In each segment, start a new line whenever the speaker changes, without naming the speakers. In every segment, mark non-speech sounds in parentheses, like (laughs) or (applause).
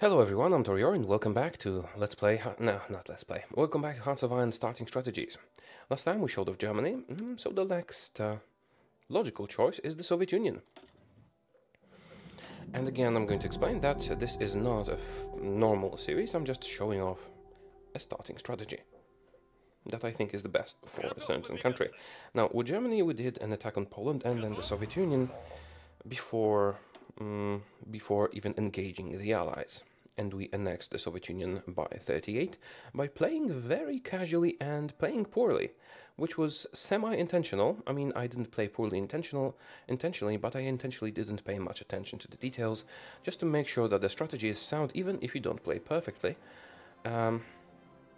Hello everyone, I'm Taureor and welcome back to Let's Play... No, not Let's Play. Welcome back to Hearts of Iron Starting Strategies. Last time we showed off Germany, mm, so the next uh, logical choice is the Soviet Union. And again, I'm going to explain that this is not a normal series, I'm just showing off a starting strategy that I think is the best for a certain country. Now, with Germany, we did an attack on Poland and then the Soviet Union before um, before even engaging the Allies. And we annexed the Soviet Union by 38 by playing very casually and playing poorly, which was semi-intentional. I mean, I didn't play poorly intentional, intentionally, but I intentionally didn't pay much attention to the details, just to make sure that the strategy is sound, even if you don't play perfectly. Um,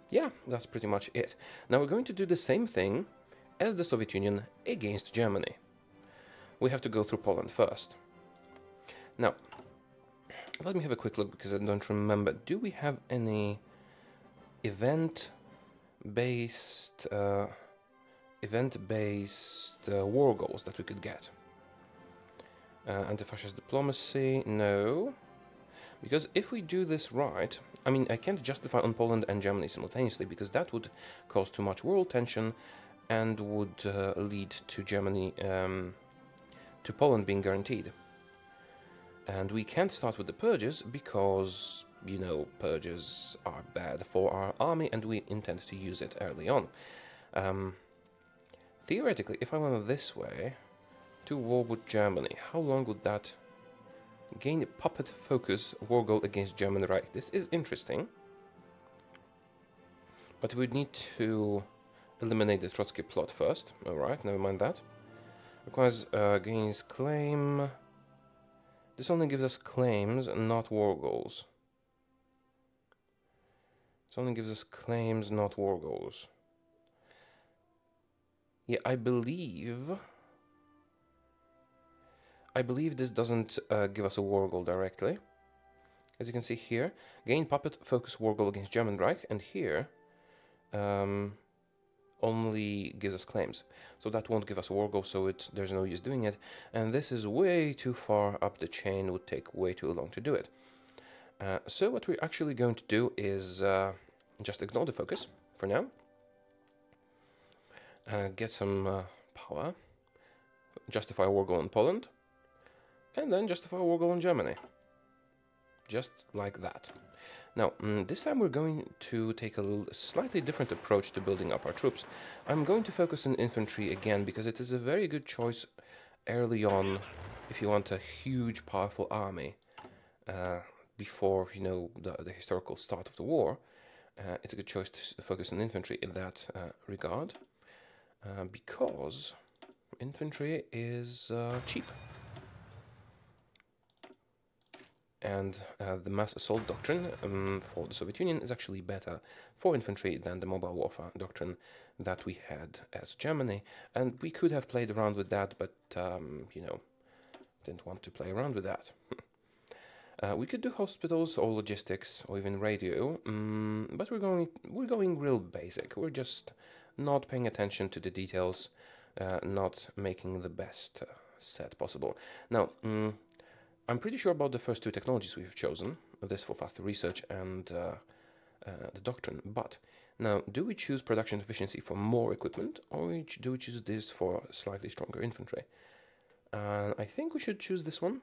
yeah, that's pretty much it. Now we're going to do the same thing as the Soviet Union against Germany. We have to go through Poland first. Now, let me have a quick look because I don't remember. Do we have any event-based uh, event-based uh, war goals that we could get? Uh, anti-fascist diplomacy, no. Because if we do this right, I mean, I can't justify on Poland and Germany simultaneously because that would cause too much world tension and would uh, lead to Germany, um, to Poland being guaranteed. And we can't start with the purges because, you know, purges are bad for our army and we intend to use it early on. Um, theoretically, if I went this way, to war with Germany, how long would that gain puppet focus war goal against German Reich? This is interesting. But we need to eliminate the Trotsky plot first. Alright, never mind that. Requires uh, gains claim this only gives us claims, not war goals. This only gives us claims, not war goals. Yeah, I believe... I believe this doesn't uh, give us a war goal directly. As you can see here, gain puppet focus war goal against German Reich, and here, um, only gives us claims. So that won't give us a war goal, so it's, there's no use doing it. And this is way too far up the chain, would take way too long to do it. Uh, so what we're actually going to do is uh, just ignore the focus for now. Uh, get some uh, power, justify a war goal in Poland, and then justify a war goal in Germany. Just like that. Now, mm, this time we're going to take a slightly different approach to building up our troops. I'm going to focus on infantry again because it is a very good choice early on if you want a huge, powerful army uh, before, you know, the, the, historical start of the war. Uh, it's a good choice to focus on infantry in that uh, regard uh, because infantry is uh, cheap and uh, the mass assault doctrine um, for the Soviet Union is actually better for infantry than the mobile warfare doctrine that we had as Germany, and we could have played around with that, but um, you know, didn't want to play around with that. (laughs) uh, we could do hospitals or logistics or even radio, um, but we're going we're going real basic. We're just not paying attention to the details, uh, not making the best uh, set possible. Now. I'm pretty sure about the first two technologies we've chosen, this for faster research and uh, uh, the doctrine, but now, do we choose production efficiency for more equipment, or do we choose this for slightly stronger infantry? Uh, I think we should choose this one,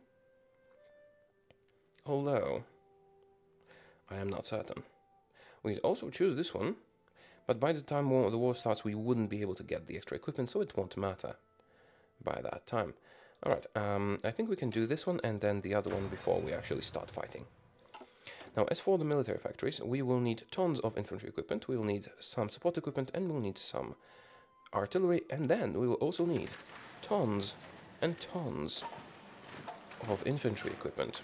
although I am not certain. We also choose this one, but by the time the war starts we wouldn't be able to get the extra equipment, so it won't matter by that time. Alright, um, I think we can do this one and then the other one before we actually start fighting. Now, as for the military factories, we will need tons of infantry equipment, we'll need some support equipment, and we'll need some artillery, and then we will also need tons and tons of infantry equipment.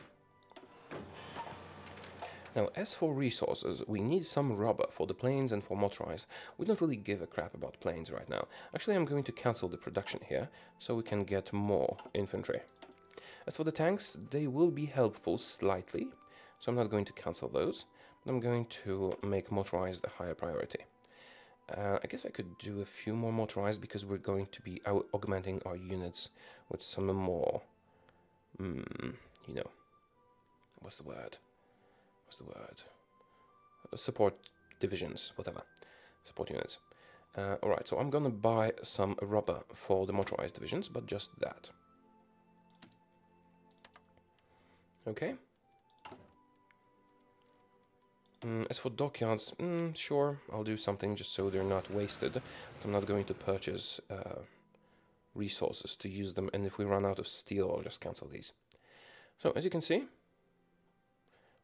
Now, as for resources, we need some rubber for the planes and for motorized. We don't really give a crap about planes right now. Actually, I'm going to cancel the production here, so we can get more infantry. As for the tanks, they will be helpful slightly, so I'm not going to cancel those. But I'm going to make motorized a higher priority. Uh, I guess I could do a few more motorized because we're going to be augmenting our units with some more, mm, you know, what's the word? What's the word? Uh, support divisions, whatever. Support units. Uh, Alright, so I'm gonna buy some rubber for the motorized divisions, but just that. Okay. Mm, as for dockyards, mm, sure, I'll do something just so they're not wasted. But I'm not going to purchase uh, resources to use them, and if we run out of steel, I'll just cancel these. So, as you can see,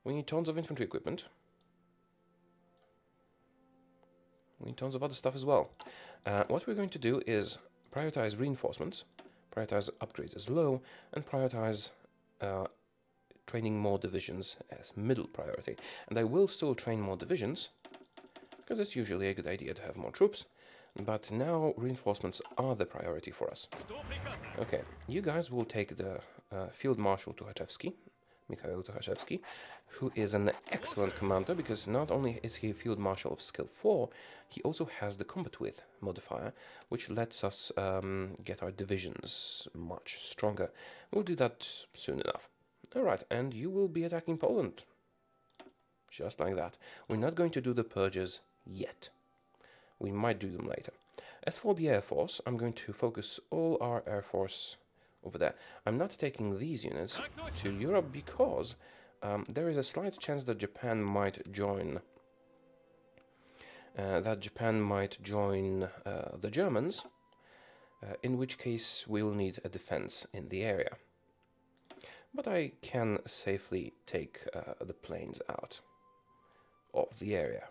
we need tons of infantry equipment. We need tons of other stuff as well. Uh, what we're going to do is prioritize reinforcements, prioritize upgrades as low, and prioritize uh, training more divisions as middle priority. And I will still train more divisions, because it's usually a good idea to have more troops. But now reinforcements are the priority for us. Okay, you guys will take the uh, Field Marshal Tukhachevsky, Mikhail Tukhachevsky, who is an excellent commander because not only is he a Field Marshal of skill 4, he also has the combat width modifier, which lets us um, get our divisions much stronger. We'll do that soon enough. Alright, and you will be attacking Poland. Just like that. We're not going to do the purges yet. We might do them later. As for the Air Force, I'm going to focus all our Air Force over there. I'm not taking these units to Europe because um, there is a slight chance that Japan might join. Uh, that Japan might join uh, the Germans, uh, in which case we will need a defense in the area but I can safely take uh, the planes out of the area.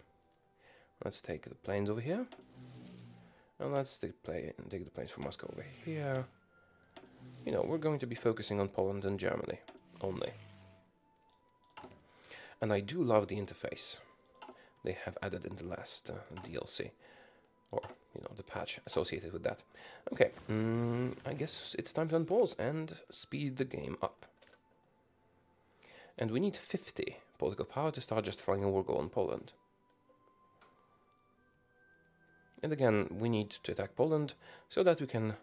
Let's take the planes over here. And let's take, take the planes from Moscow over here. You know, we're going to be focusing on Poland and Germany only. And I do love the interface they have added in the last uh, DLC. Or, you know, the patch associated with that. Okay, mm, I guess it's time to unpause and speed the game up. And we need 50 political power to start justifying a war goal on Poland. And again, we need to attack Poland so that we can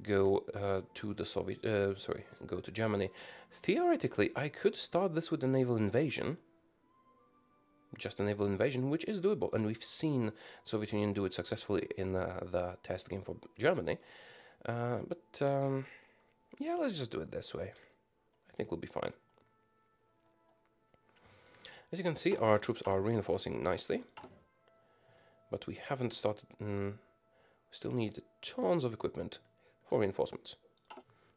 go uh, to the Soviet, uh, sorry, go to Germany. Theoretically, I could start this with a naval invasion, just a naval invasion, which is doable, and we've seen Soviet Union do it successfully in uh, the test game for Germany. Uh, but um, yeah, let's just do it this way. I think we'll be fine. As you can see, our troops are reinforcing nicely, but we haven't started... Mm, we still need tons of equipment for reinforcements.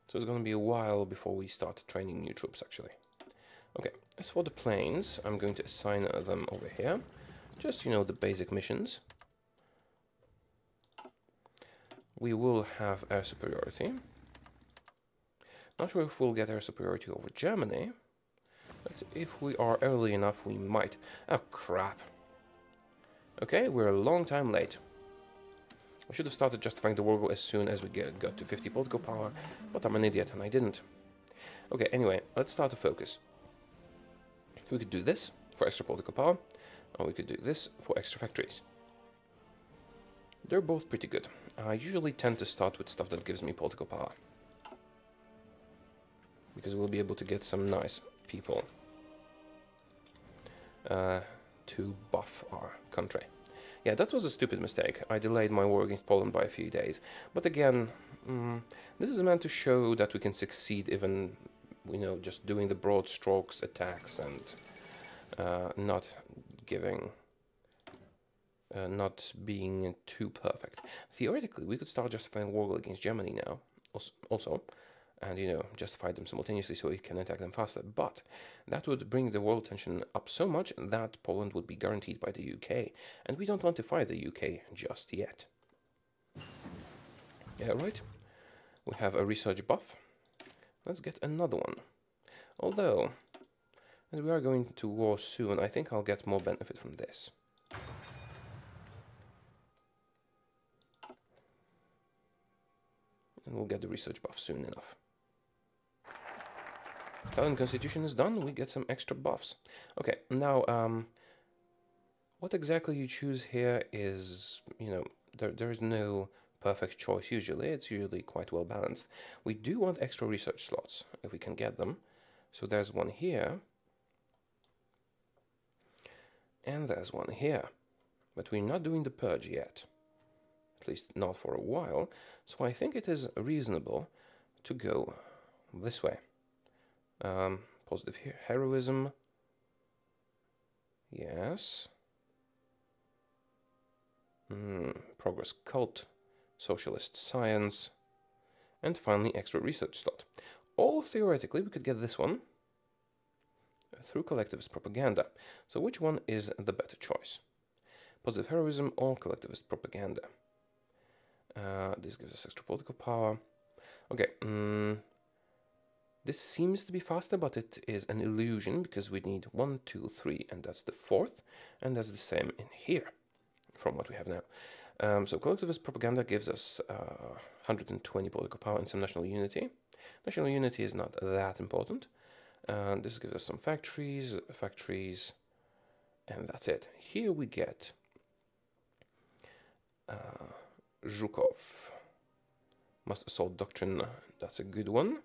So it's going to be a while before we start training new troops, actually. Okay, as for the planes, I'm going to assign them over here. Just, you know, the basic missions. We will have air superiority. Not sure if we'll get air superiority over Germany. But if we are early enough, we might. Oh, crap. Okay, we're a long time late. I should have started justifying the war as soon as we get, got to 50 political power, but I'm an idiot and I didn't. Okay, anyway, let's start to focus. We could do this for extra political power, or we could do this for extra factories. They're both pretty good. I usually tend to start with stuff that gives me political power. Because we'll be able to get some nice people uh, to buff our country. Yeah, that was a stupid mistake. I delayed my war against Poland by a few days. But again, mm, this is meant to show that we can succeed even, you know, just doing the broad strokes attacks and uh, not giving, uh, not being too perfect. Theoretically, we could start justifying war against Germany now, also, and you know justify them simultaneously so we can attack them faster. But that would bring the world tension up so much that Poland would be guaranteed by the UK, and we don't want to fight the UK just yet. Yeah, right. We have a research buff. Let's get another one. Although, as we are going to war soon, I think I'll get more benefit from this. And we'll get the research buff soon enough. Stalin Constitution is done, we get some extra buffs. Okay, now, um, what exactly you choose here is, you know, there, there is no perfect choice usually, it's usually quite well balanced. We do want extra research slots, if we can get them. So there's one here. And there's one here. But we're not doing the purge yet. At least not for a while. So I think it is reasonable to go this way. Um, positive. Heroism. Yes. Mm, progress cult. Socialist science. And finally extra research slot. Or theoretically we could get this one through collectivist propaganda. So which one is the better choice? Positive heroism or collectivist propaganda? Uh, this gives us extra political power. Okay, mm, this seems to be faster, but it is an illusion because we need one, two, three, and that's the fourth, and that's the same in here from what we have now. Um, so collectivist propaganda gives us uh, 120 political power and some national unity. National unity is not that important. Uh, this gives us some factories, factories, and that's it. Here we get uh, Zhukov. Mass assault doctrine, that's a good one.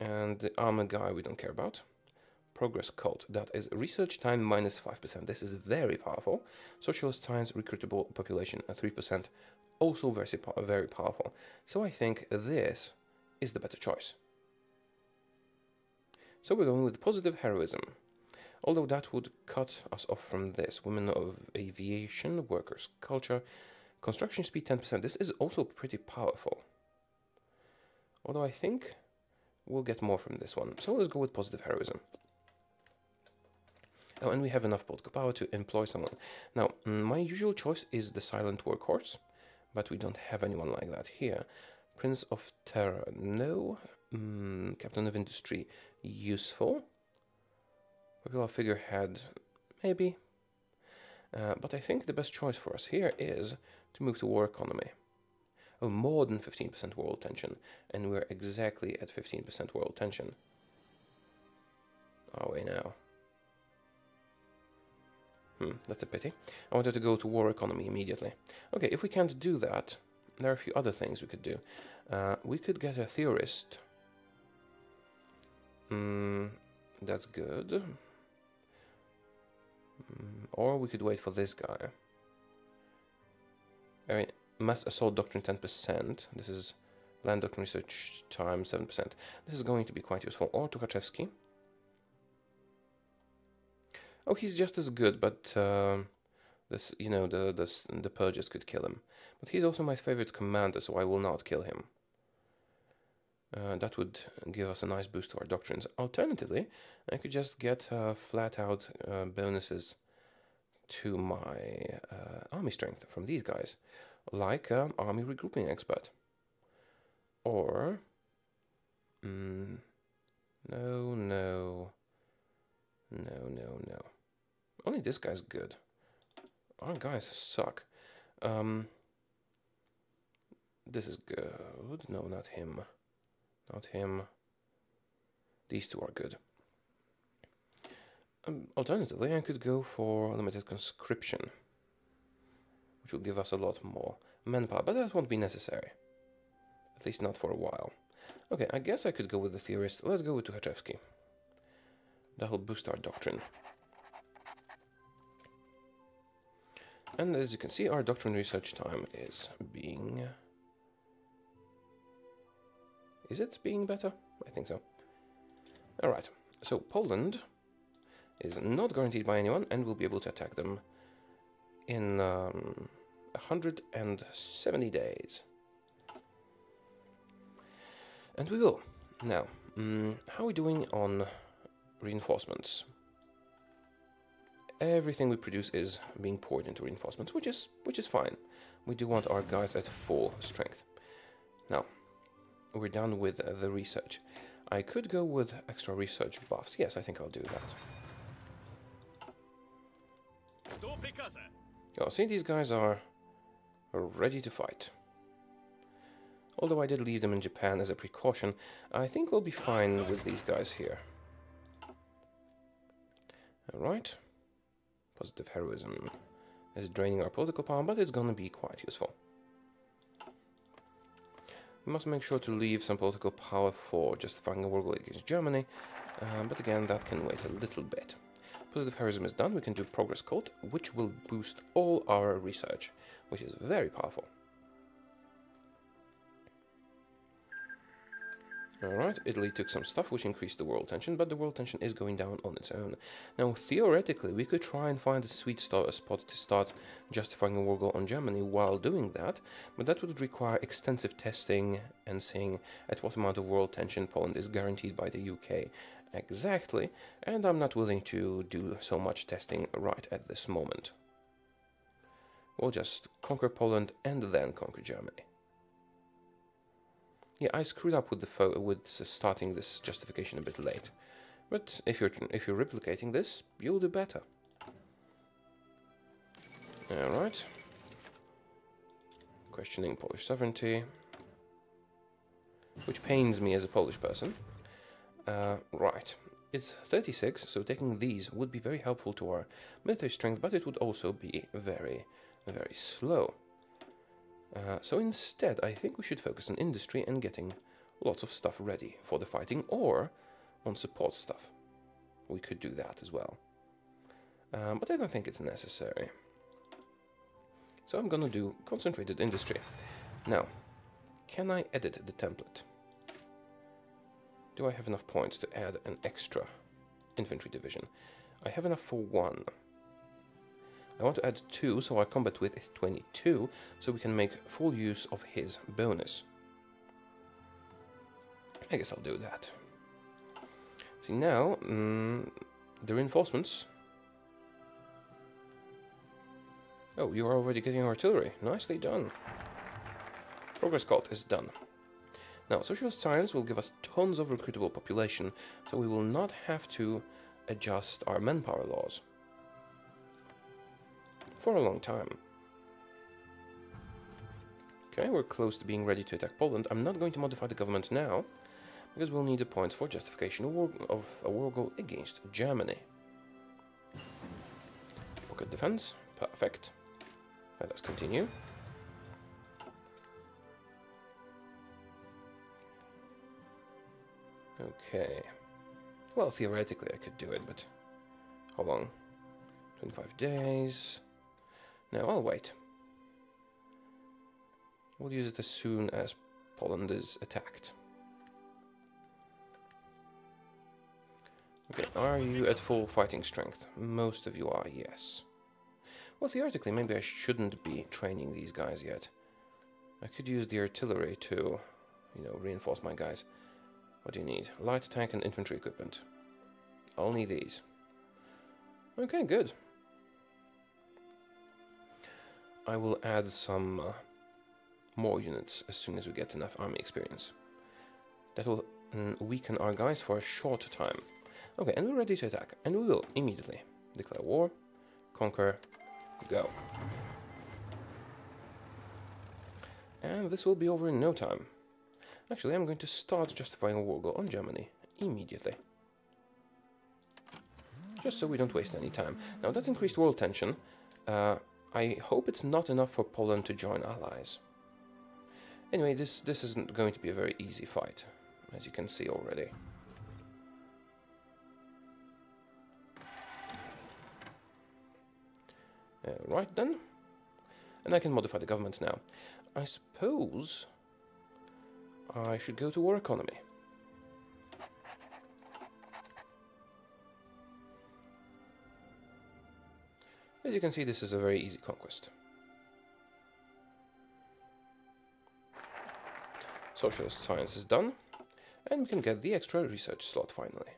And the armor guy we don't care about. Progress cult, that is research time minus 5%. This is very powerful. Socialist science recruitable population uh, at 3%, also very, very powerful. So I think this is the better choice. So we're going with positive heroism. Although that would cut us off from this. Women of aviation, workers, culture, construction speed 10%. This is also pretty powerful. Although I think we'll get more from this one. So let's go with positive heroism. Oh, and we have enough political power to employ someone. Now, mm, my usual choice is the silent workhorse, but we don't have anyone like that here. Prince of Terror, no. Mm, Captain of Industry, useful. Popular figurehead, maybe. Uh, but I think the best choice for us here is to move to war economy. Oh, more than 15% world tension, and we're exactly at 15% world tension. Are we now? Hmm, that's a pity. I wanted to go to war economy immediately. Okay, if we can't do that, there are a few other things we could do. Uh, we could get a theorist. Mm, that's good. Mm, or we could wait for this guy. I mean, mass assault doctrine 10%. This is land doctrine research time 7%. This is going to be quite useful. Or Tukhachevsky. Oh, he's just as good, but uh, this, you know, the, the the purges could kill him. But he's also my favorite commander, so I will not kill him. Uh, that would give us a nice boost to our doctrines. Alternatively, I could just get uh, flat out uh, bonuses to my uh, army strength from these guys, like an army regrouping expert. Or, mm, no, no, no, no, no. Only this guy's good. Our guys suck. Um, this is good. No, not him. Not him. These two are good. Um, alternatively, I could go for limited conscription, which will give us a lot more manpower, but that won't be necessary. At least not for a while. Okay, I guess I could go with the theorist. Let's go with Tukhachevsky. That'll boost our doctrine. And as you can see, our doctrine research time is being is it being better? I think so. Alright, so Poland is not guaranteed by anyone and we'll be able to attack them in um, 170 days. And we will. Now, um, how are we doing on reinforcements? Everything we produce is being poured into reinforcements, which is which is fine. We do want our guys at full strength. Now, we're done with the research. I could go with extra research buffs. Yes, I think I'll do that. Oh, see, these guys are ready to fight. Although I did leave them in Japan as a precaution, I think we'll be fine with these guys here. Alright. Positive heroism is draining our political power, but it's gonna be quite useful. We must make sure to leave some political power for justifying a war against Germany, um, but again, that can wait a little bit. Positive heroism is done. We can do progress cult, which will boost all our research, which is very powerful. Alright, Italy took some stuff which increased the world tension, but the world tension is going down on its own. Now, theoretically, we could try and find a sweet spot to start justifying a war goal on Germany while doing that, but that would require extensive testing and seeing at what amount of world tension Poland is guaranteed by the UK exactly, and I'm not willing to do so much testing right at this moment. We'll just conquer Poland and then conquer Germany. Yeah, I screwed up with the with starting this justification a bit late. But if you're if you're replicating this, you'll do better. All right. Questioning Polish sovereignty, which pains me as a Polish person. Uh, right. It's 36, so taking these would be very helpful to our military strength, but it would also be very, very slow. Uh, so instead, I think we should focus on industry and getting lots of stuff ready for the fighting or on support stuff. We could do that as well. Um, but I don't think it's necessary. So I'm gonna do concentrated industry. Now, can I edit the template? Do I have enough points to add an extra infantry division? I have enough for one. I want to add 2, so our combat width is 22, so we can make full use of his bonus. I guess I'll do that. See, now, mm, the reinforcements... Oh, you are already getting artillery. Nicely done. Progress cult is done. Now, social science will give us tons of recruitable population, so we will not have to adjust our manpower laws for a long time. Okay, we're close to being ready to attack Poland. I'm not going to modify the government now, because we'll need the points for justification of a war goal against Germany. Pocket defense, perfect. Let us continue. Okay. Well, theoretically I could do it, but how long? 25 days. No, I'll wait. We'll use it as soon as Poland is attacked. Okay, are you at full fighting strength? Most of you are, yes. Well, theoretically, maybe I shouldn't be training these guys yet. I could use the artillery to, you know, reinforce my guys. What do you need? Light tank and infantry equipment. Only these. Okay, good. I will add some uh, more units as soon as we get enough army experience. That will mm, weaken our guys for a short time. Okay, and we're ready to attack. And we will immediately declare war, conquer, go. And this will be over in no time. Actually, I'm going to start justifying a war goal on Germany immediately. Just so we don't waste any time. Now, that increased world tension uh, I hope it's not enough for Poland to join allies. Anyway, this, this isn't going to be a very easy fight, as you can see already. Uh, right then. And I can modify the government now. I suppose I should go to war economy. As you can see, this is a very easy conquest. Socialist science is done, and we can get the extra research slot finally.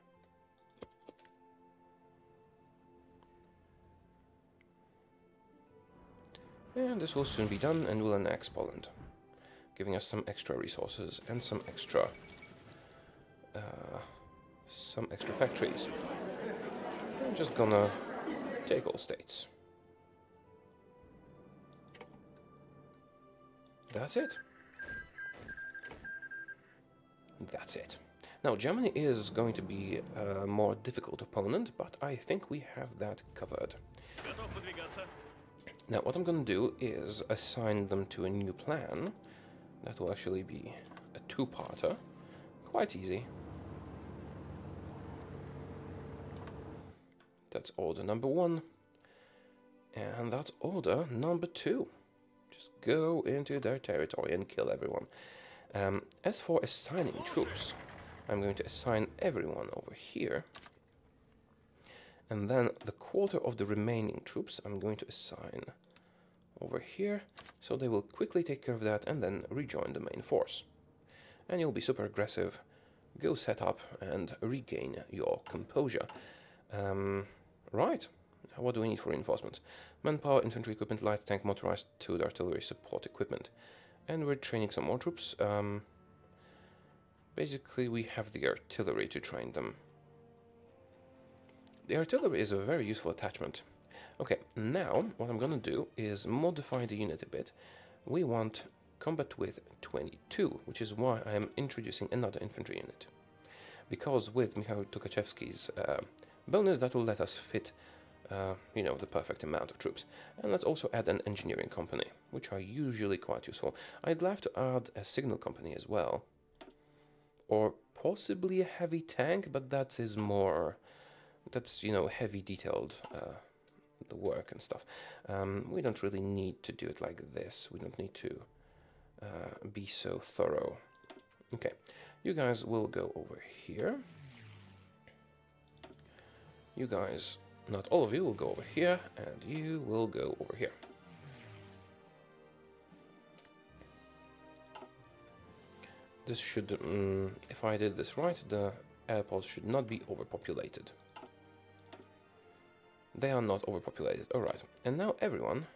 And this will soon be done and we'll annex Poland, giving us some extra resources and some extra uh, some extra factories. I'm just gonna take all states. That's it. That's it. Now, Germany is going to be a more difficult opponent, but I think we have that covered. Now, what I'm going to do is assign them to a new plan. That will actually be a two-parter. Quite easy. that's order number one. And that's order number two. Just go into their territory and kill everyone. Um, as for assigning troops, I'm going to assign everyone over here. And then the quarter of the remaining troops I'm going to assign over here, so they will quickly take care of that and then rejoin the main force. And you'll be super aggressive, go set up and regain your composure. Um, right, what do we need for reinforcements? Manpower, infantry equipment, light tank, motorized, two artillery support equipment. And we're training some more troops. Um, basically, we have the artillery to train them. The artillery is a very useful attachment. Okay, now what I'm gonna do is modify the unit a bit. We want combat width 22, which is why I am introducing another infantry unit. Because with Mikhail Tukhachevsky's uh, bonus, that will let us fit, uh, you know, the perfect amount of troops. And let's also add an engineering company, which are usually quite useful. I'd love to add a signal company as well. Or possibly a heavy tank, but that is more, that's, you know, heavy detailed uh, the work and stuff. Um, we don't really need to do it like this. We don't need to uh, be so thorough. Okay, you guys will go over here. You guys, not all of you, will go over here, and you will go over here. This should, um, if I did this right, the airports should not be overpopulated. They are not overpopulated. Alright, and now everyone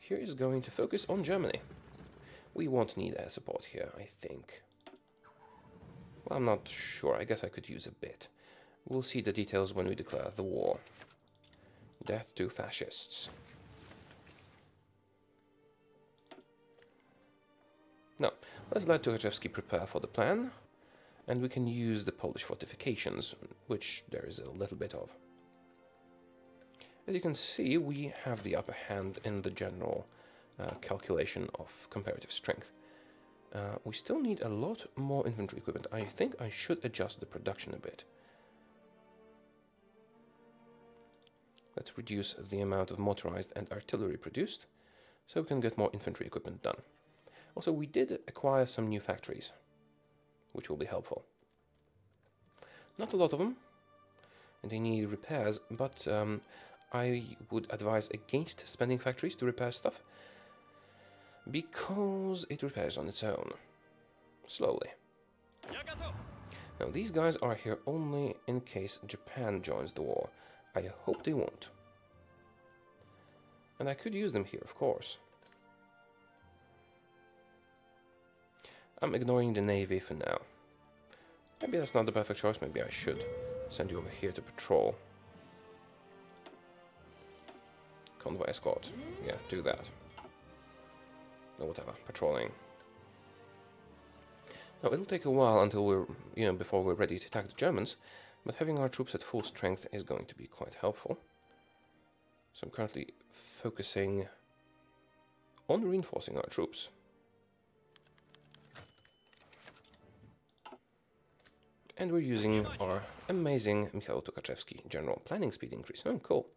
here is going to focus on Germany. We won't need air support here, I think. Well, I'm not sure. I guess I could use a bit. We'll see the details when we declare the war. Death to fascists. Now, let's let Tukhachevsky prepare for the plan, and we can use the Polish fortifications, which there is a little bit of. As you can see, we have the upper hand in the general uh, calculation of comparative strength. Uh, we still need a lot more infantry equipment. I think I should adjust the production a bit. Let's reduce the amount of motorized and artillery produced, so we can get more infantry equipment done. Also, we did acquire some new factories, which will be helpful. Not a lot of them, and they need repairs, but um, I would advise against spending factories to repair stuff because it repairs on its own, slowly. Now these guys are here only in case Japan joins the war. I hope they won't. And I could use them here, of course. I'm ignoring the navy for now. Maybe that's not the perfect choice, maybe I should send you over here to patrol. Convoy escort. Yeah, do that. Or whatever, patrolling. Now, it'll take a while until we're, you know, before we're ready to attack the Germans, but having our troops at full strength is going to be quite helpful. So I'm currently focusing on reinforcing our troops. And we're using our amazing Mikhail Tukhachevsky general planning speed increase. Oh, cool.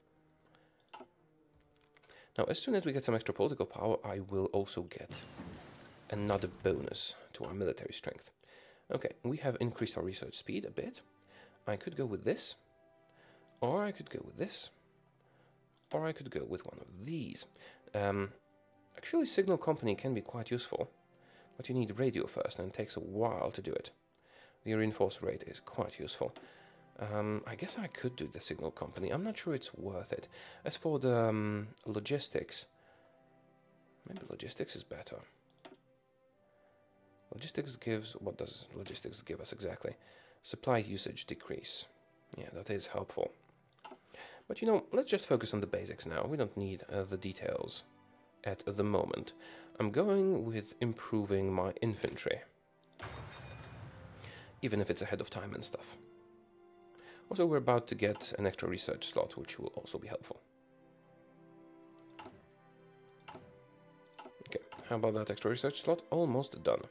Now, as soon as we get some extra political power, I will also get another bonus to our military strength. Okay, we have increased our research speed a bit. I could go with this, or I could go with this, or I could go with one of these. Um, actually, Signal Company can be quite useful, but you need radio first, and it takes a while to do it. The reinforce rate is quite useful. Um, I guess I could do the signal company. I'm not sure it's worth it. As for the um, logistics, maybe logistics is better. Logistics gives, what does logistics give us exactly? Supply usage decrease. Yeah, that is helpful. But you know, let's just focus on the basics now. We don't need uh, the details at the moment. I'm going with improving my infantry. Even if it's ahead of time and stuff. Also, we're about to get an extra research slot, which will also be helpful. Okay, how about that extra research slot? Almost done.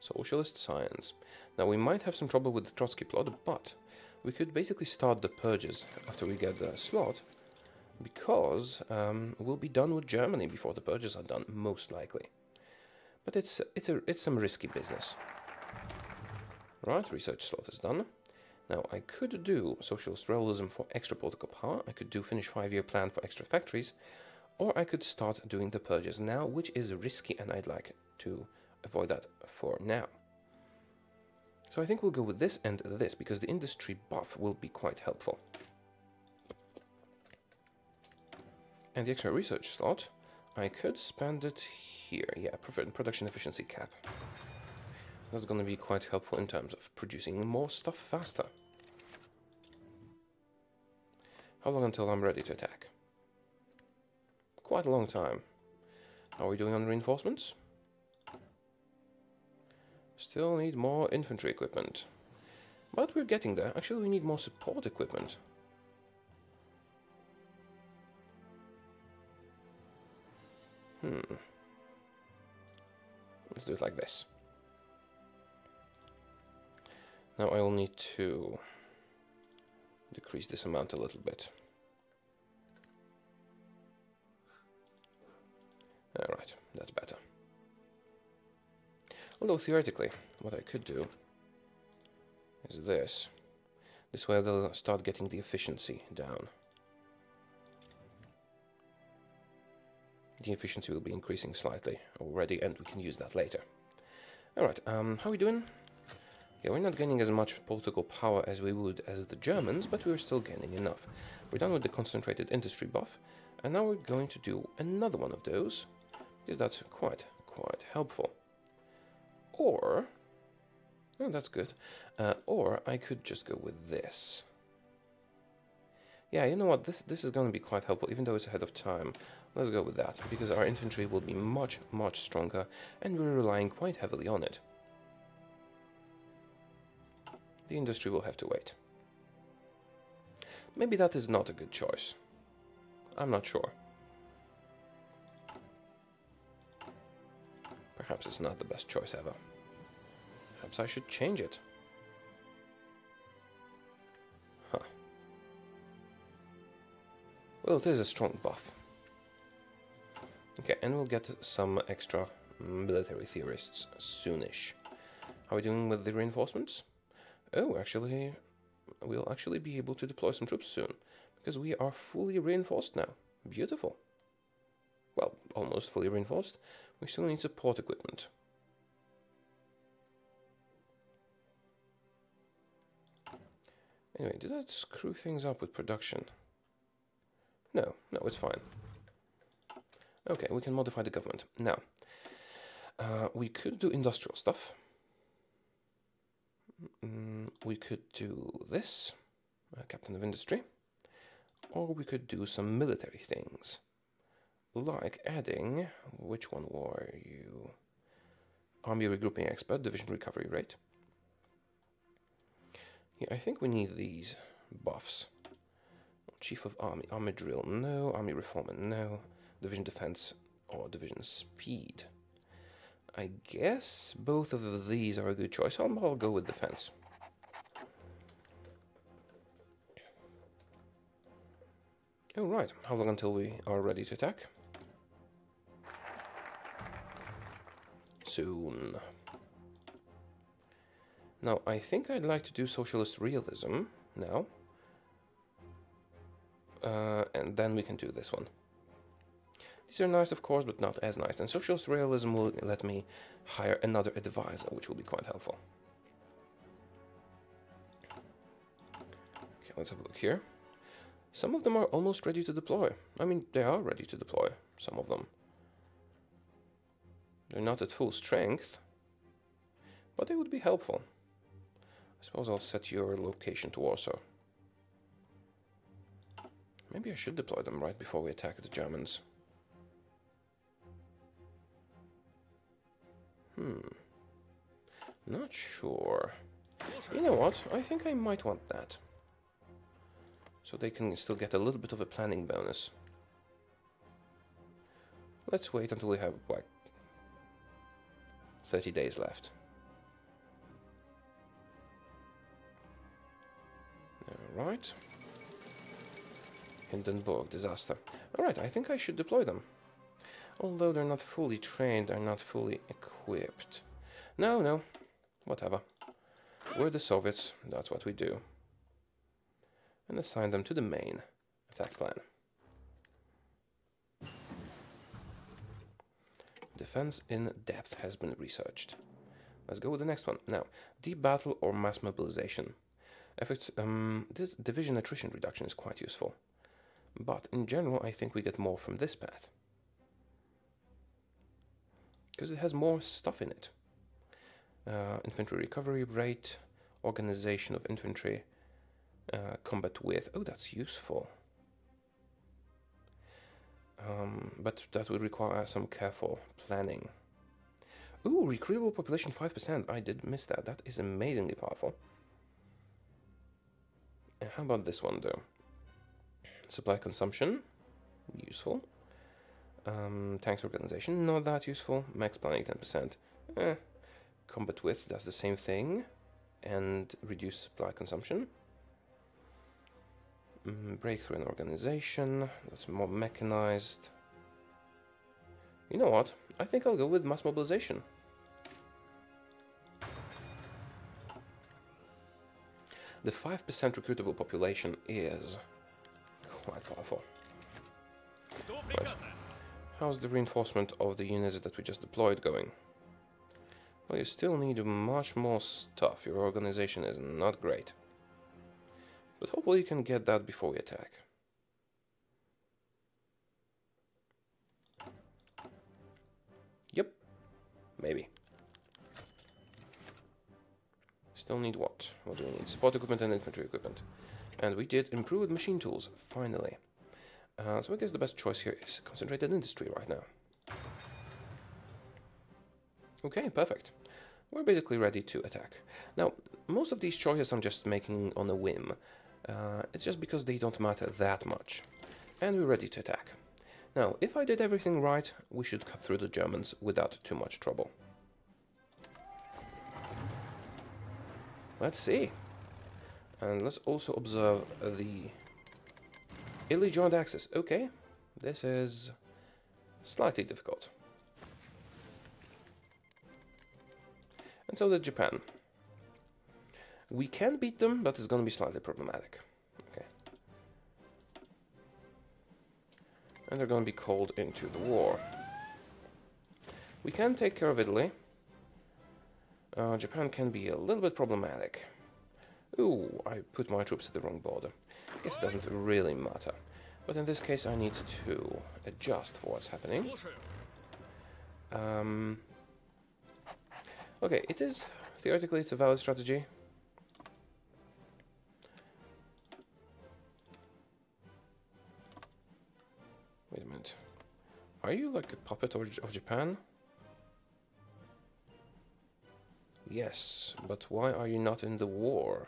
Socialist science. Now, we might have some trouble with the Trotsky plot, but we could basically start the purges after we get the slot, because um, we'll be done with Germany before the purges are done, most likely. But it's it's a it's some risky business. Right, research slot is done. Now I could do socialist realism for extra political power. I could do finish five-year plan for extra factories, or I could start doing the purges now, which is risky, and I'd like to avoid that for now. So I think we'll go with this and this, because the industry buff will be quite helpful. And the extra research slot, I could spend it here. Yeah, production efficiency cap. That's going to be quite helpful in terms of producing more stuff faster. How long until I'm ready to attack? Quite a long time. How are we doing on reinforcements? Still need more infantry equipment. But we're getting there. Actually, we need more support equipment. Hmm. Let's do it like this. Now I will need to decrease this amount a little bit. Alright, that's better. Although theoretically, what I could do is this. This way they'll start getting the efficiency down. The efficiency will be increasing slightly already, and we can use that later. Alright, um, how are we doing? Yeah, we're not gaining as much political power as we would as the Germans, but we're still gaining enough. We're done with the concentrated industry buff, and now we're going to do another one of those, because that's quite, quite helpful. Or, oh, that's good, uh, or I could just go with this. Yeah, you know what, this, this is going to be quite helpful, even though it's ahead of time. Let's go with that, because our infantry will be much, much stronger, and we're relying quite heavily on it. The industry will have to wait. Maybe that is not a good choice. I'm not sure. Perhaps it's not the best choice ever. Perhaps I should change it. Huh. Well, it is a strong buff. Okay, and we'll get some extra military theorists soonish. How are we doing with the reinforcements? Oh, actually, we'll actually be able to deploy some troops soon, because we are fully reinforced now. Beautiful. Well, almost fully reinforced. We still need support equipment. Anyway, did that screw things up with production? No, no, it's fine. Okay, we can modify the government. Now, uh, we could do industrial stuff. Mm, we could do this, uh, Captain of Industry, or we could do some military things, like adding, which one were you? Army Regrouping Expert, Division Recovery Rate. Yeah, I think we need these buffs. Chief of Army, Army Drill, no. Army Reformer, no. Division Defense or Division Speed. I guess both of these are a good choice. I'll, I'll go with defense. Oh, right. How long until we are ready to attack? Soon. Now, I think I'd like to do socialist realism now. Uh, and then we can do this one. These are nice, of course, but not as nice. And socialist realism will let me hire another advisor, which will be quite helpful. Okay, let's have a look here. Some of them are almost ready to deploy. I mean, they are ready to deploy, some of them. They're not at full strength, but they would be helpful. I suppose I'll set your location to Warsaw. Maybe I should deploy them right before we attack the Germans. Hmm. Not sure. You know what? I think I might want that. So they can still get a little bit of a planning bonus. Let's wait until we have, like, 30 days left. Alright. Hindenburg disaster. Alright, I think I should deploy them. Although they're not fully trained, they're not fully equipped. No, no. Whatever. We're the Soviets, that's what we do. And assign them to the main attack plan. Defense in depth has been researched. Let's go with the next one. Now, deep battle or mass mobilization. Effect, um, this division attrition reduction is quite useful. But in general, I think we get more from this path. Because it has more stuff in it. Uh, infantry recovery rate, organization of infantry, uh, combat width. Oh, that's useful. Um, but that would require some careful planning. Ooh, recruitable population 5%. I did miss that. That is amazingly powerful. And how about this one, though? Supply consumption. Useful. Um, tanks organization. Not that useful. Max planning 10%. Eh. Combat width does the same thing. And reduce supply consumption. Mm, breakthrough in organization. That's more mechanized. You know what? I think I'll go with mass mobilization. The 5% recruitable population is quite powerful. Right. How's the reinforcement of the units that we just deployed going? Well, you still need much more stuff. Your organization is not great. But hopefully you can get that before we attack. Yep. Maybe. Still need what? What do we need? Support equipment and infantry equipment. And we did improved machine tools, finally. Uh, so I guess the best choice here is concentrated industry right now. Okay, perfect. We're basically ready to attack. Now, most of these choices I'm just making on a whim. Uh, it's just because they don't matter that much. And we're ready to attack. Now, if I did everything right, we should cut through the Germans without too much trouble. Let's see. And let's also observe the illy joined axis. Okay, this is slightly difficult. And so did Japan. We can beat them, but it's going to be slightly problematic. Okay. And they're going to be called into the war. We can take care of Italy. Uh, Japan can be a little bit problematic. Ooh, I put my troops at the wrong border. I guess it doesn't really matter. But in this case I need to adjust for what's happening. Um, okay, it is, theoretically it's a valid strategy. Wait a minute. Are you like a puppet of, of Japan? Yes, but why are you not in the war?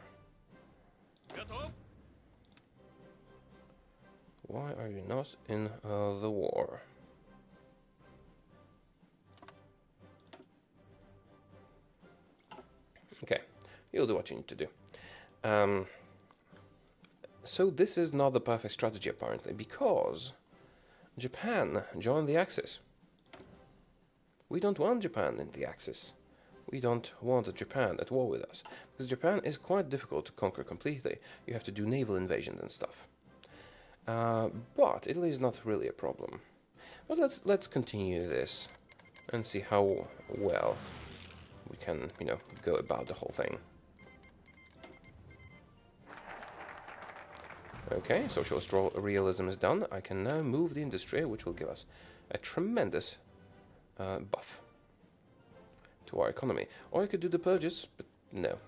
Why are you not in uh, the war? Okay, you'll do what you need to do. Um, so this is not the perfect strategy apparently, because Japan joined the Axis. We don't want Japan in the Axis we don't want Japan at war with us. Because Japan is quite difficult to conquer completely. You have to do naval invasions and stuff. Uh, but Italy is not really a problem. But let's let's continue this and see how well we can, you know, go about the whole thing. Okay, socialist realism is done. I can now move the industry, which will give us a tremendous uh, buff to our economy. Or I could do the purges, but no.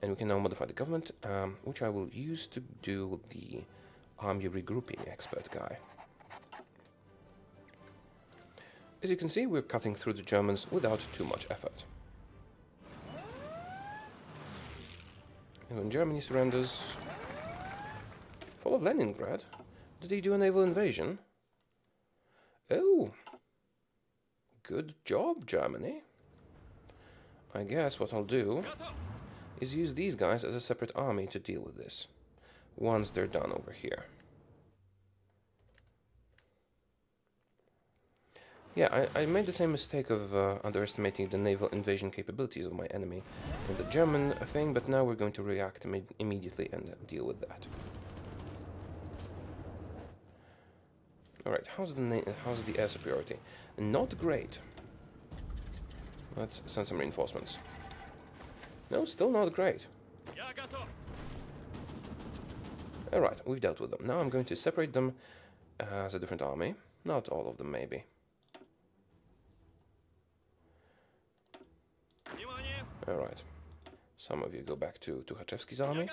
And we can now modify the government, um, which I will use to do the army regrouping expert guy. As you can see, we're cutting through the Germans without too much effort. And when Germany surrenders... Fall of Leningrad? Did he do a naval invasion? Oh! Good job, Germany. I guess what I'll do is use these guys as a separate army to deal with this. Once they're done over here. Yeah, I, I made the same mistake of uh, underestimating the naval invasion capabilities of my enemy in the German thing, but now we're going to react Im immediately and deal with that. Alright, how's the how's the air superiority? Not great. Let's send some reinforcements. No, still not great. Alright, we've dealt with them. Now I'm going to separate them as a different army. Not all of them, maybe. Alright. Some of you go back to Tukhachevsky's army.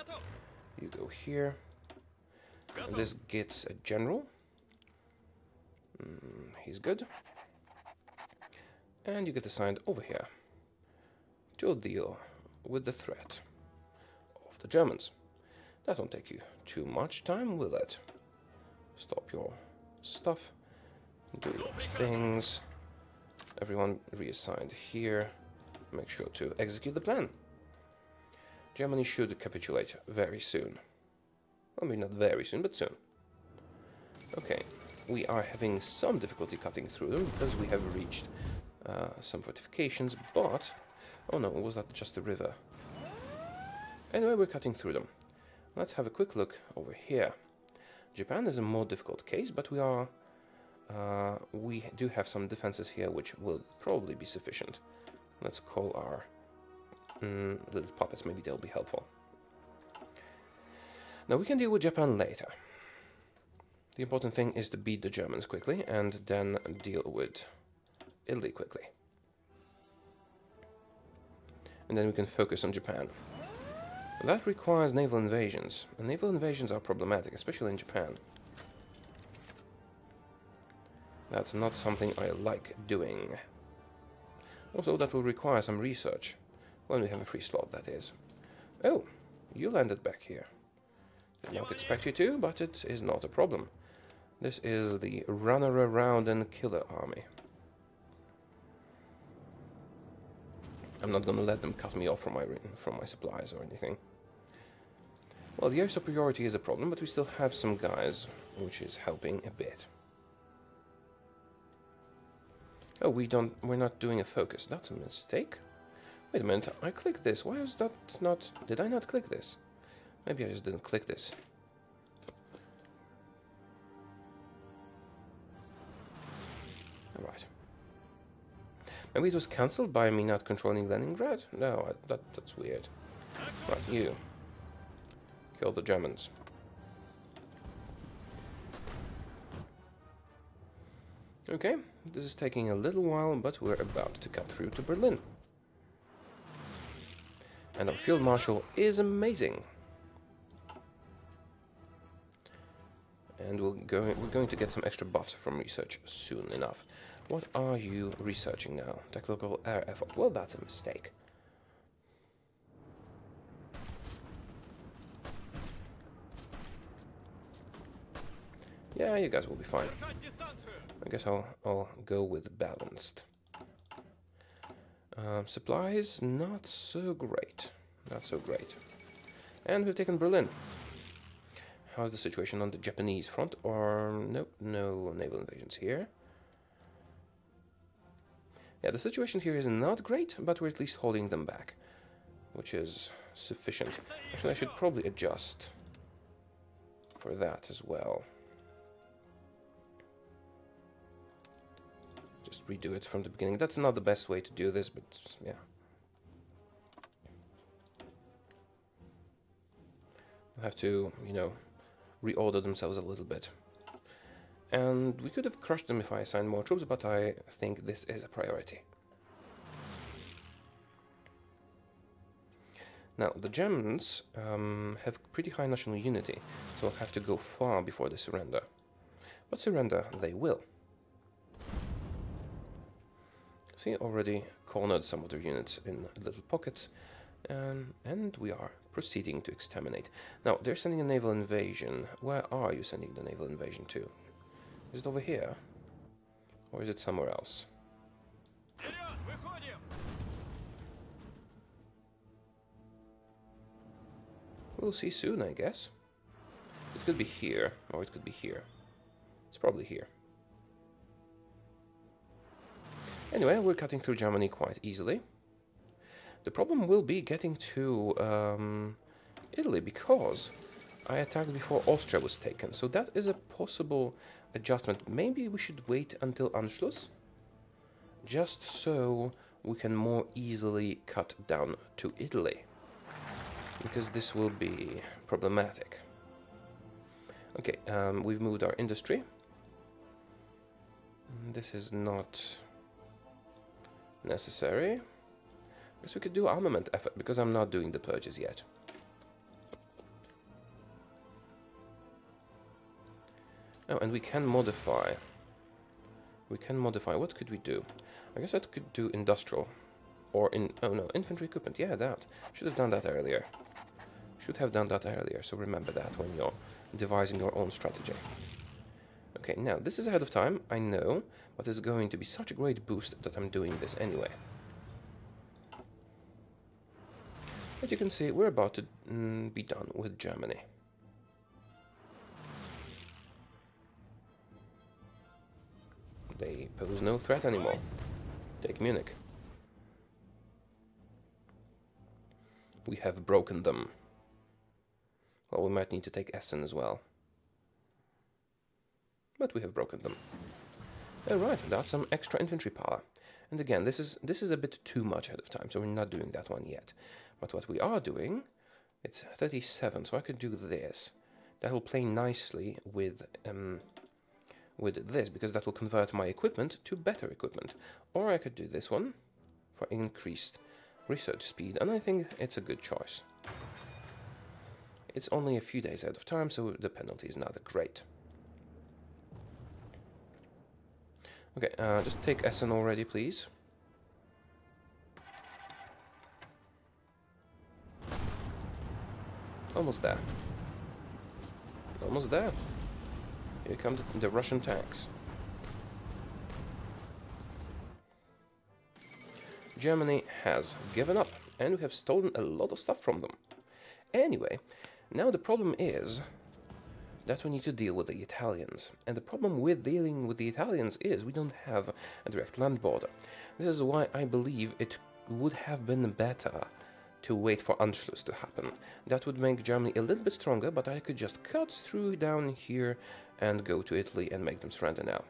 You go here. And this gets a general. Mm, he's good. And you get assigned over here to deal with the threat of the Germans. That won't take you too much time, will it? Stop your stuff, do your things. Everyone reassigned here. Make sure to execute the plan. Germany should capitulate very soon. I mean, not very soon, but soon. Okay, we are having some difficulty cutting through them because we have reached uh, some fortifications, but... Oh no, was that just a river? Anyway, we're cutting through them. Let's have a quick look over here. Japan is a more difficult case, but we are... Uh, we do have some defenses here which will probably be sufficient. Let's call our mm, little puppets, maybe they'll be helpful. Now we can deal with Japan later. The important thing is to beat the Germans quickly and then deal with Italy quickly. And then we can focus on Japan. That requires naval invasions, and naval invasions are problematic, especially in Japan. That's not something I like doing. Also, that will require some research. When we have a free slot, that is. Oh, you landed back here. Did not expect you to, but it is not a problem. This is the runner around and killer army. I'm not gonna let them cut me off from my from my supplies or anything. Well, the air superiority is a problem, but we still have some guys, which is helping a bit. Oh, we don't, we're not doing a focus. That's a mistake. Wait a minute, I clicked this. Why is that not, did I not click this? Maybe I just didn't click this. Maybe it was cancelled by me not controlling Leningrad? No, I, that, that's weird. Right, you. Kill the Germans. Okay, this is taking a little while, but we're about to cut through to Berlin. And our field marshal is amazing. And we'll go, we're going to get some extra buffs from research soon enough. What are you researching now? Tactical air effort. Well, that's a mistake. Yeah, you guys will be fine. I guess I'll, I'll go with balanced. Um, supplies, not so great. Not so great. And we've taken Berlin. How's the situation on the Japanese front? Or, nope, no naval invasions here. Yeah, the situation here is not great, but we're at least holding them back, which is sufficient. Actually, I should probably adjust for that as well. Just redo it from the beginning. That's not the best way to do this, but yeah. They'll have to, you know, reorder themselves a little bit. And we could have crushed them if I assigned more troops, but I think this is a priority. Now, the Germans um, have pretty high national unity, so they'll have to go far before they surrender. But surrender they will. See, already cornered some of their units in little pockets, um, and we are proceeding to exterminate. Now, they're sending a naval invasion. Where are you sending the naval invasion to? Is it over here? Or is it somewhere else? We'll see soon, I guess. It could be here, or it could be here. It's probably here. Anyway, we're cutting through Germany quite easily. The problem will be getting to um, Italy because I attacked before Austria was taken. So that is a possible adjustment. Maybe we should wait until Anschluss, just so we can more easily cut down to Italy. Because this will be problematic. Okay, um, we've moved our industry. This is not necessary. Guess we could do armament effort, because I'm not doing the purges yet. Oh, and we can modify. We can modify. What could we do? I guess I could do industrial. Or in... Oh, no. Infantry equipment. Yeah, that. Should have done that earlier. Should have done that earlier. So remember that when you're devising your own strategy. Okay, now, this is ahead of time. I know. But it's going to be such a great boost that I'm doing this anyway. As you can see, we're about to mm, be done with Germany. They pose no threat anymore. Take Munich. We have broken them. Well, we might need to take Essen as well. But we have broken them. Alright, that's some extra infantry power. And again, this is this is a bit too much ahead of time, so we're not doing that one yet. But what we are doing, it's 37, so I could do this. That will play nicely with um, with this, because that will convert my equipment to better equipment. Or I could do this one for increased research speed, and I think it's a good choice. It's only a few days out of time, so the penalty is not great. Okay, uh, just take Essen already, please. Almost there. Almost there. Here come the, the Russian tanks. Germany has given up, and we have stolen a lot of stuff from them. Anyway, now the problem is that we need to deal with the Italians. And the problem with dealing with the Italians is we don't have a direct land border. This is why I believe it would have been better to wait for Anschluss to happen. That would make Germany a little bit stronger, but I could just cut through down here and go to Italy and make them surrender now.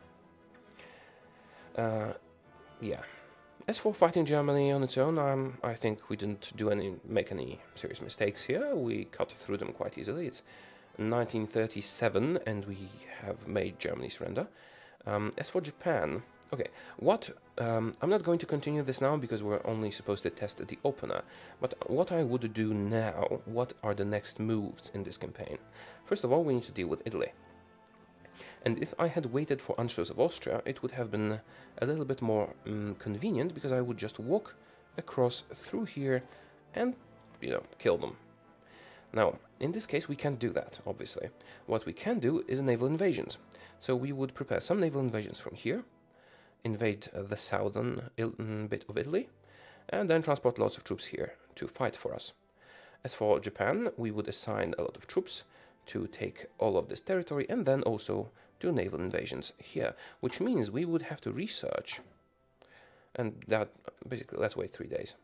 Uh, yeah. As for fighting Germany on its own, um, I think we didn't do any make any serious mistakes here. We cut through them quite easily. It's 1937, and we have made Germany surrender. Um, as for Japan, okay, what um, I'm not going to continue this now because we're only supposed to test the opener. But what I would do now, what are the next moves in this campaign? First of all, we need to deal with Italy. And if I had waited for Anschluss of Austria, it would have been a little bit more um, convenient because I would just walk across through here and, you know, kill them. Now, in this case, we can't do that, obviously. What we can do is naval invasions. So we would prepare some naval invasions from here, invade uh, the southern bit of Italy, and then transport lots of troops here to fight for us. As for Japan, we would assign a lot of troops to take all of this territory and then also do naval invasions here, which means we would have to research. And that, basically, let's wait three days.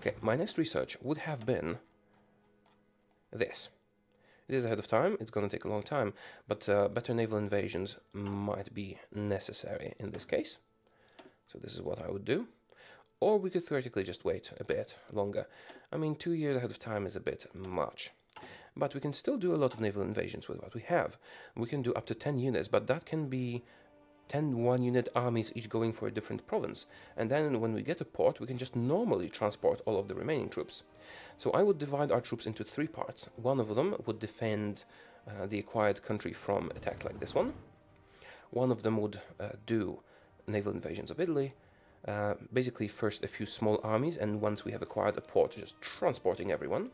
Okay, my next research would have been this. It is ahead of time, it's going to take a long time, but uh, better naval invasions might be necessary in this case. So this is what I would do. Or we could theoretically just wait a bit longer. I mean, two years ahead of time is a bit much. But we can still do a lot of naval invasions with what we have. We can do up to 10 units, but that can be 10 one unit armies each going for a different province. And then when we get a port, we can just normally transport all of the remaining troops. So I would divide our troops into three parts. One of them would defend uh, the acquired country from attack like this one. One of them would uh, do naval invasions of Italy, uh, basically first a few small armies, and once we have acquired a port, just transporting everyone.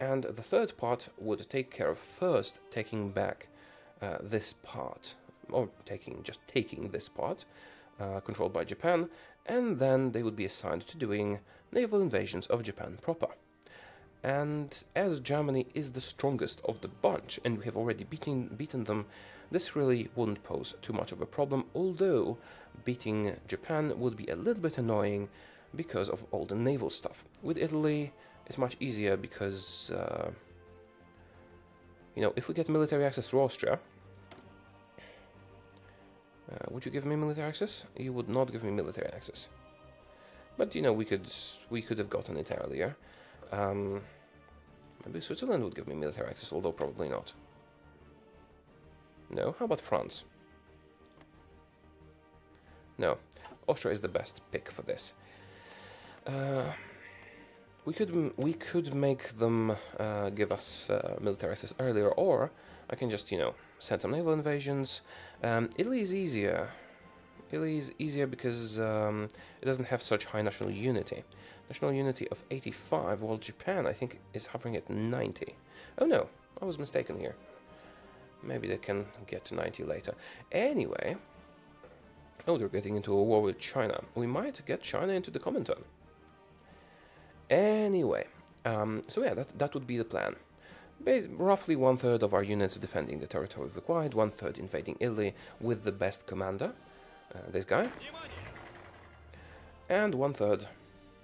And the third part would take care of first taking back uh, this part, or taking just taking this part, uh, controlled by Japan, and then they would be assigned to doing naval invasions of Japan proper. And as Germany is the strongest of the bunch, and we have already beaten, beaten them, this really wouldn't pose too much of a problem, although beating Japan would be a little bit annoying because of all the naval stuff. With Italy, it's much easier because, uh, you know, if we get military access through Austria, uh, would you give me military access? You would not give me military access. But you know, we could we could have gotten it earlier. Um, maybe Switzerland would give me military access, although probably not. No, how about France? No, Austria is the best pick for this. Uh, we could we could make them uh, give us uh, military access earlier, or I can just you know send some naval invasions. Um, Italy is easier. Italy is easier because um, it doesn't have such high national unity. National unity of 85, while Japan I think is hovering at 90. Oh no, I was mistaken here. Maybe they can get to 90 later. Anyway, oh, they're getting into a war with China. We might get China into the Comintern. Anyway, um, so yeah, that, that would be the plan. Bas roughly one third of our units defending the territory required, one third invading Italy with the best commander, uh, this guy, and one third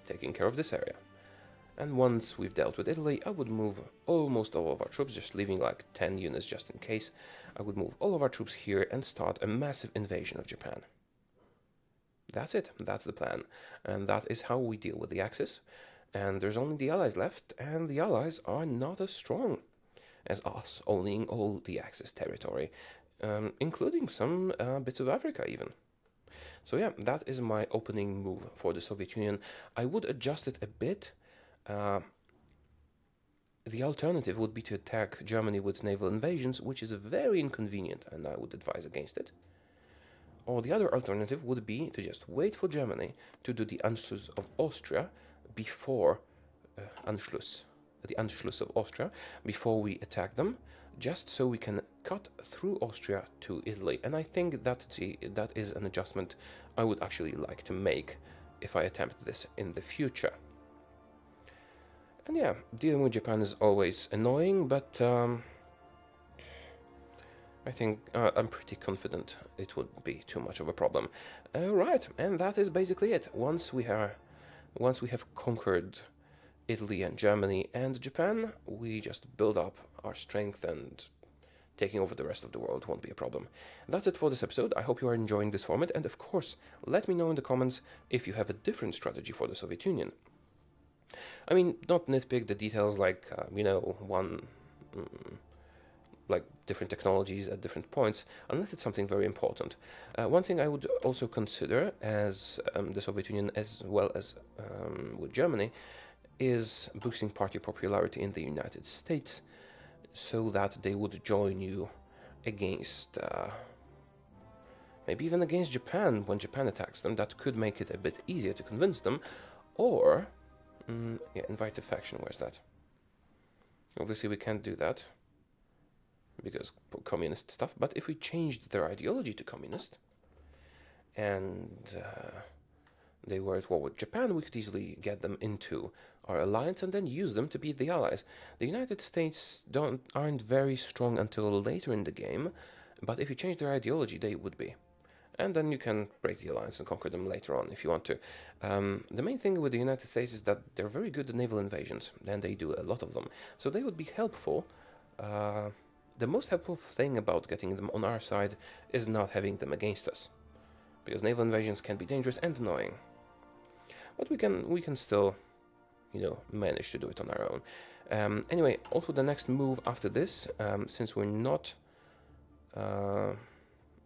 taking care of this area. And once we've dealt with Italy, I would move almost all of our troops, just leaving like 10 units just in case. I would move all of our troops here and start a massive invasion of Japan. That's it, that's the plan. And that is how we deal with the Axis. And there's only the Allies left, and the Allies are not as strong as us, owning all the Axis territory, um, including some uh, bits of Africa even. So yeah, that is my opening move for the Soviet Union. I would adjust it a bit. Uh, the alternative would be to attack Germany with naval invasions, which is very inconvenient, and I would advise against it. Or the other alternative would be to just wait for Germany to do the Anschluss of Austria before uh, Anschluss, the Anschluss of Austria, before we attack them, just so we can cut through Austria to Italy. And I think that that is an adjustment I would actually like to make if I attempt this in the future. And yeah, dealing with Japan is always annoying, but um, I think uh, I'm pretty confident it would be too much of a problem. Uh, right, and that is basically it. Once we are, once we have conquered Italy and Germany and Japan, we just build up our strength and taking over the rest of the world won't be a problem. That's it for this episode. I hope you are enjoying this format, and of course, let me know in the comments if you have a different strategy for the Soviet Union. I mean, don't nitpick the details like, uh, you know, one, mm, like different technologies at different points, unless it's something very important. Uh, one thing I would also consider as um, the Soviet Union, as well as um, with Germany, is boosting party popularity in the United States so that they would join you against, uh, maybe even against Japan when Japan attacks them. That could make it a bit easier to convince them. Or, mm, yeah, invite a faction, where's that? Obviously, we can't do that because communist stuff, but if we changed their ideology to communist and uh, they were at war with Japan, we could easily get them into our alliance and then use them to beat the allies. The United States don't aren't very strong until later in the game, but if you change their ideology, they would be. And then you can break the alliance and conquer them later on if you want to. Um, the main thing with the United States is that they're very good at naval invasions, and they do a lot of them. So they would be helpful. Uh, the most helpful thing about getting them on our side is not having them against us, because naval invasions can be dangerous and annoying. But we can we can still you know, manage to do it on our own. Um, anyway, also the next move after this, um, since we're not uh,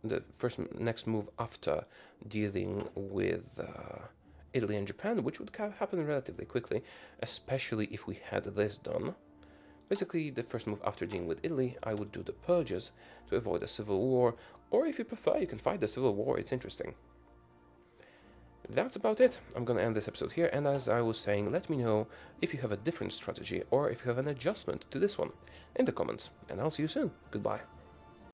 the first next move after dealing with uh, Italy and Japan, which would happen relatively quickly, especially if we had this done. Basically, the first move after dealing with Italy, I would do the purges to avoid a civil war, or if you prefer, you can fight the civil war, it's interesting that's about it. I'm gonna end this episode here, and as I was saying, let me know if you have a different strategy or if you have an adjustment to this one in the comments, and I'll see you soon. Goodbye.